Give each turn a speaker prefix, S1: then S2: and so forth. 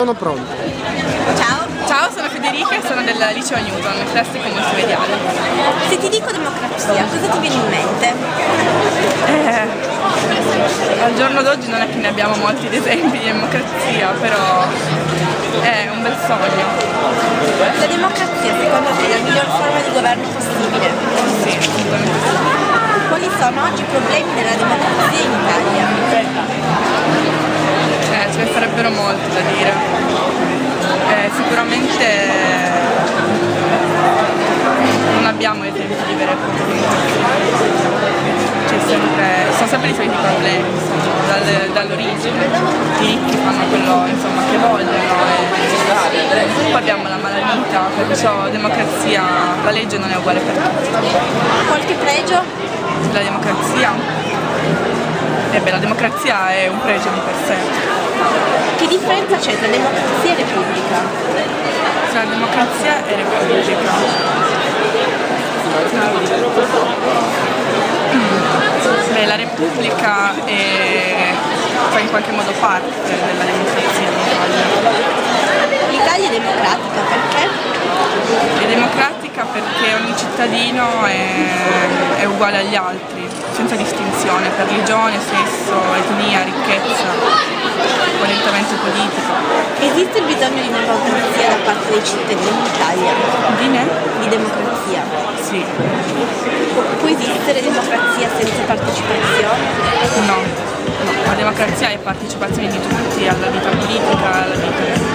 S1: Sono pronto.
S2: Ciao,
S3: Ciao, sono Federica e sono del liceo Newton, classico multimediale.
S2: se ti dico democrazia, cosa ti viene in mente?
S3: Eh, al giorno d'oggi non è che ne abbiamo molti esempi di democrazia, però è un bel sogno.
S2: La democrazia secondo te è la miglior forma di governo possibile?
S3: Sì, assolutamente sì.
S2: Quali sono oggi i problemi della democrazia in Italia?
S3: Eh, ce ne sarebbero molti da dire. Sempre, i soliti problemi, insomma, dal- dall'origine. I ricchi fanno quello insomma, che vogliono e poi abbiamo la malavita, perciò democrazia, la legge non è uguale per tutti.
S2: Qualche pregio?
S3: La democrazia, eh beh, la democrazia è un pregio di per sé.
S2: Che differenza c'è tra democrazia e repubblica?
S3: Tra democrazia e repubblica. Beh, la repubblica è, fa in qualche modo parte della democrazia in Italia.
S2: L'Italia è democratica perché?
S3: È democratica perché ogni cittadino è, è uguale agli altri, senza distinzione per religione, sesso, etnia, ricchezza, orientamento politico.
S2: Esiste il bisogno di democrazia da parte dei cittadini in Italia?
S3: Di ne?
S2: Di democrazia?
S3: Sì.
S2: Può esistere democrazia senza partecipazione?
S3: No, no, la democrazia è partecipazione di tutti alla vita politica, alla vita...